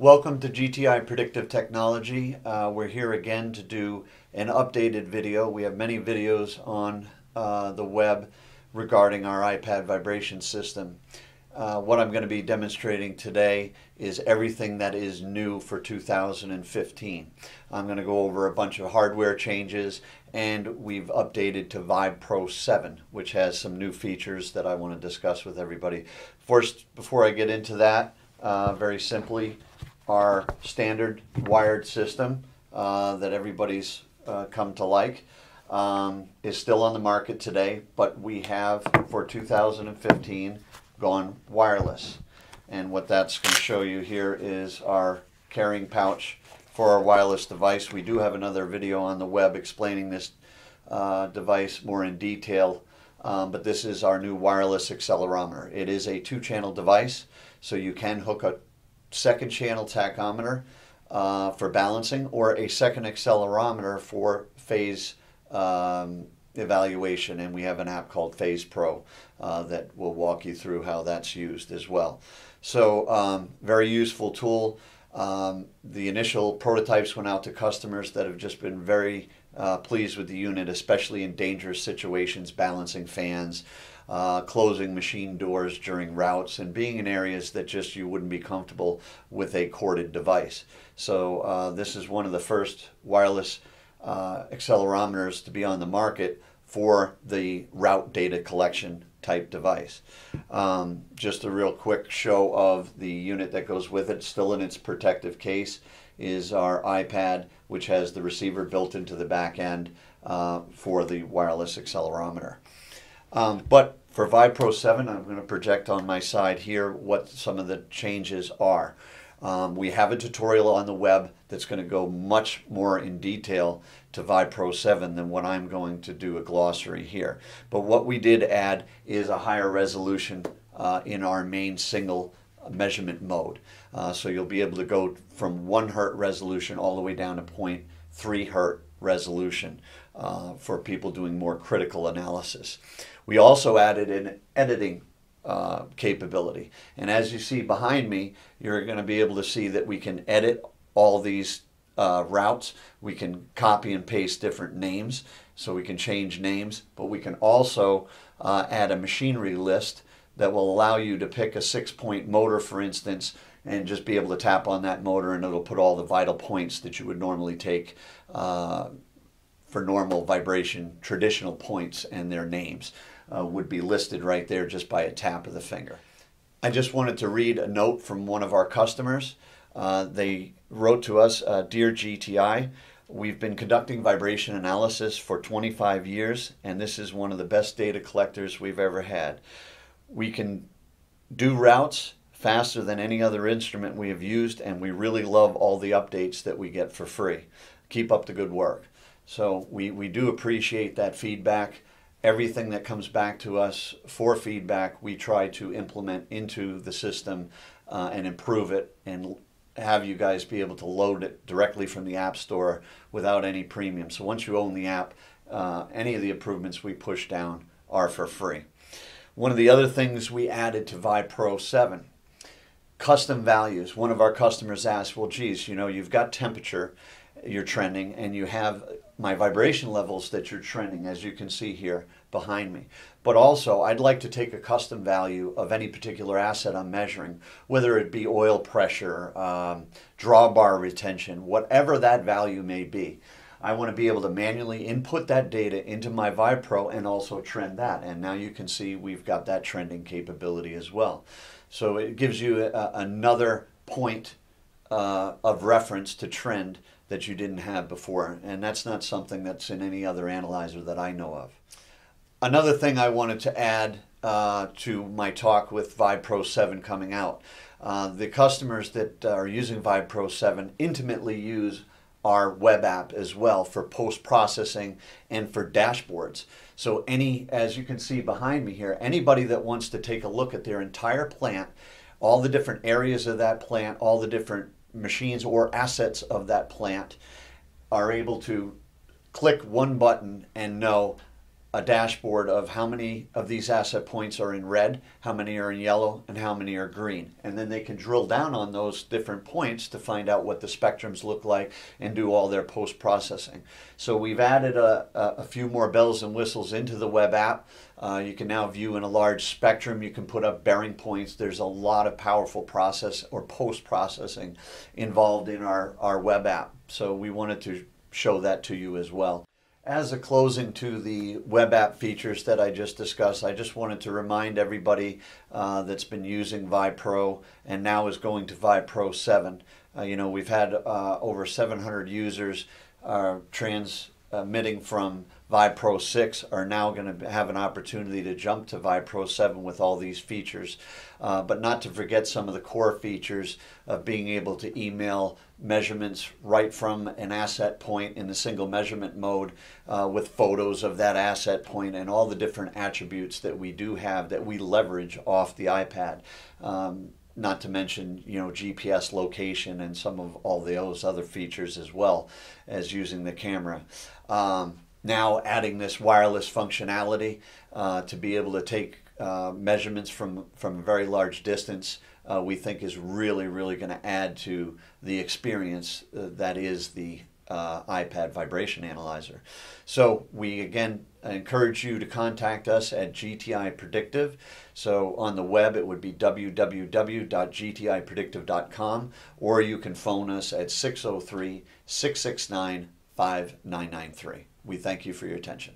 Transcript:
Welcome to GTI Predictive Technology. Uh, we're here again to do an updated video. We have many videos on uh, the web regarding our iPad vibration system. Uh, what I'm going to be demonstrating today is everything that is new for 2015. I'm going to go over a bunch of hardware changes and we've updated to VibePro 7 which has some new features that I want to discuss with everybody. First, before I get into that, uh, very simply, our standard wired system uh, that everybody's uh, come to like um, is still on the market today, but we have for 2015 gone wireless. And what that's going to show you here is our carrying pouch for our wireless device. We do have another video on the web explaining this uh, device more in detail, um, but this is our new wireless accelerometer. It is a two-channel device, so you can hook a second channel tachometer uh, for balancing or a second accelerometer for phase um, evaluation and we have an app called PhasePro uh, that will walk you through how that's used as well. So um, very useful tool. Um, the initial prototypes went out to customers that have just been very uh, pleased with the unit, especially in dangerous situations, balancing fans, uh, closing machine doors during routes, and being in areas that just you wouldn't be comfortable with a corded device. So uh, this is one of the first wireless uh, accelerometers to be on the market for the route data collection type device. Um, just a real quick show of the unit that goes with it, still in its protective case, is our iPad, which has the receiver built into the back end uh, for the wireless accelerometer. Um, but for VibePro 7, I'm going to project on my side here what some of the changes are. Um, we have a tutorial on the web that's going to go much more in detail to VibePro 7 than what I'm going to do a glossary here. But what we did add is a higher resolution uh, in our main single measurement mode. Uh, so you'll be able to go from 1 hertz resolution all the way down to 0.3 hertz resolution uh, for people doing more critical analysis. We also added an editing uh, capability. And as you see behind me, you're going to be able to see that we can edit all these uh, routes. We can copy and paste different names, so we can change names, but we can also uh, add a machinery list that will allow you to pick a six-point motor, for instance, and just be able to tap on that motor and it'll put all the vital points that you would normally take uh, for normal vibration, traditional points and their names uh, would be listed right there just by a tap of the finger. I just wanted to read a note from one of our customers. Uh, they wrote to us, uh, Dear GTI, we've been conducting vibration analysis for 25 years, and this is one of the best data collectors we've ever had. We can do routes faster than any other instrument we have used, and we really love all the updates that we get for free. Keep up the good work. So we, we do appreciate that feedback everything that comes back to us for feedback, we try to implement into the system uh, and improve it and have you guys be able to load it directly from the App Store without any premium. So once you own the app, uh, any of the improvements we push down are for free. One of the other things we added to VibePro 7, custom values. One of our customers asked, well, geez, you know, you've got temperature, you're trending, and you have my vibration levels that you're trending, as you can see here behind me. But also, I'd like to take a custom value of any particular asset I'm measuring, whether it be oil pressure, um, drawbar retention, whatever that value may be. I want to be able to manually input that data into my VibePro and also trend that. And now you can see we've got that trending capability as well. So it gives you a, another point uh, of reference to trend that you didn't have before. And that's not something that's in any other analyzer that I know of. Another thing I wanted to add uh, to my talk with VibePro 7 coming out. Uh, the customers that are using VibePro 7 intimately use our web app as well for post-processing and for dashboards. So any, as you can see behind me here, anybody that wants to take a look at their entire plant, all the different areas of that plant, all the different machines or assets of that plant are able to click one button and know a dashboard of how many of these asset points are in red, how many are in yellow, and how many are green. And then they can drill down on those different points to find out what the spectrums look like and do all their post processing. So we've added a, a, few more bells and whistles into the web app. Uh, you can now view in a large spectrum. You can put up bearing points. There's a lot of powerful process or post processing involved in our, our web app. So we wanted to show that to you as well. As a closing to the web app features that I just discussed, I just wanted to remind everybody uh, that's been using VibePro and now is going to VibePro 7. Uh, you know, we've had uh, over 700 users uh, transmitting from VibePro 6 are now going to have an opportunity to jump to VibePro 7 with all these features. Uh, but not to forget some of the core features of being able to email measurements right from an asset point in the single measurement mode uh, with photos of that asset point and all the different attributes that we do have that we leverage off the iPad. Um, not to mention you know GPS location and some of all those other features as well as using the camera. Um, now adding this wireless functionality uh, to be able to take uh, measurements from, from a very large distance, uh, we think is really, really going to add to the experience uh, that is the uh, iPad vibration analyzer. So we again encourage you to contact us at GTI Predictive. So on the web it would be www.gtipredictive.com or you can phone us at 603 669 5993. We thank you for your attention.